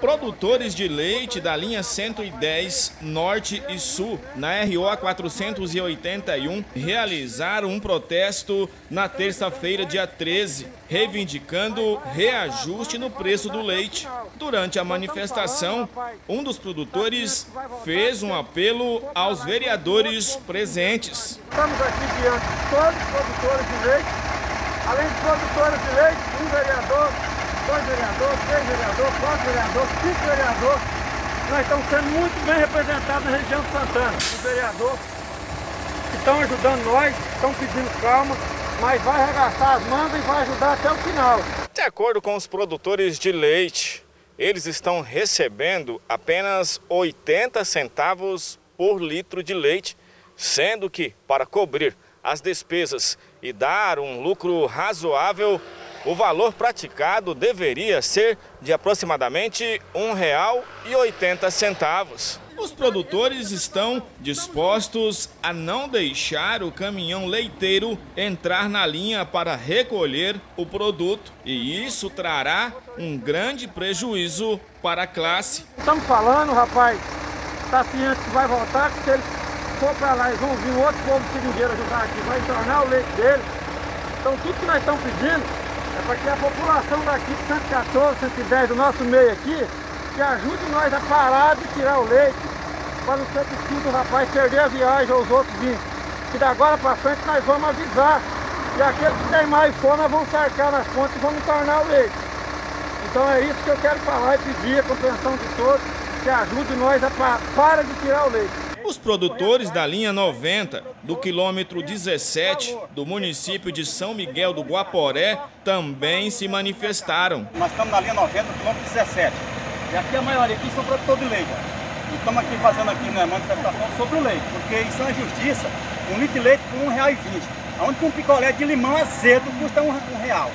Produtores de leite da linha 110 Norte e Sul, na ROA 481, realizaram um protesto na terça-feira, dia 13, reivindicando reajuste no preço do leite. Durante a manifestação, um dos produtores fez um apelo aos vereadores presentes. Estamos aqui diante de todos os produtores de leite, além de produtores de leite, um vereador dois vereadores, três vereadores, quatro vereadores, cinco vereadores. Nós estamos sendo muito bem representados na região de Santana. Os vereadores que estão ajudando nós, estão pedindo calma, mas vai arregaçar as mangas e vai ajudar até o final. De acordo com os produtores de leite, eles estão recebendo apenas 80 centavos por litro de leite, sendo que, para cobrir as despesas e dar um lucro razoável, o valor praticado deveria ser de aproximadamente R$ 1,80. Os produtores estão dispostos a não deixar o caminhão leiteiro entrar na linha para recolher o produto e isso trará um grande prejuízo para a classe. Estamos falando, rapaz, está ciente que vai voltar, que se ele for para lá e vão vir outro povo de seringueira ajudar aqui, vai tornar o leite dele. Então tudo que nós estamos pedindo é para que a população daqui de 114, 110 do nosso meio aqui, que ajude nós a parar de tirar o leite, para não ser que o rapaz perder a viagem aos outros vir. Que da agora para frente nós vamos avisar. E aqueles que tem mais fome nós vamos cercar nas pontas e vamos tornar o leite. Então é isso que eu quero falar e pedir a compreensão de todos, que ajude nós a parar de tirar o leite. Os produtores da linha 90, do quilômetro 17 do município de São Miguel do Guaporé, também se manifestaram. Nós estamos na linha 90, do quilômetro 17. E aqui a maioria aqui são produtores de leite. E estamos aqui fazendo aqui né, manifestação sobre o leite, porque isso é uma justiça, um litro de leite por R$ 1,20. Onde um picolé de limão azedo custa um, um real.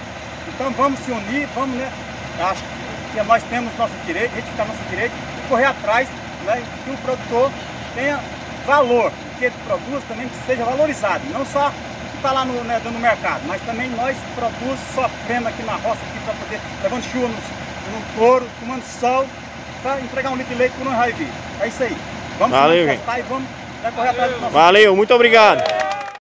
Então vamos se unir, vamos, né? Acho que nós temos nosso direito, retificar nosso direito, correr atrás, né? Que o produtor tenha valor, que ele produz também que seja valorizado, não só o que está lá no, né, no mercado, mas também nós produzimos sofrendo aqui na roça aqui para poder, levando chuva no, no couro, tomando sol, para entregar um litro de leite por um raio É isso aí. Vamos Valeu, testar e vamos né, correr atrás do nosso Valeu, muito obrigado.